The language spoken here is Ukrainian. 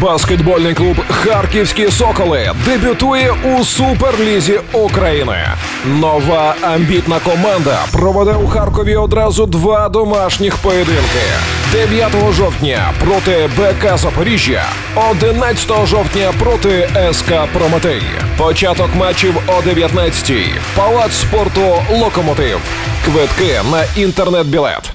Баскетбольний клуб Харківські Соколи дебютує у Суперлізі України. Нова амбітна команда проведе у Харкові одразу два домашніх поєдинки. 9 жовтня проти БК Запоріжжя, 11 жовтня проти СК Прометей. Початок матчів о 19-й. Палац спорту Локомотив. Квитки на інтернет-білет.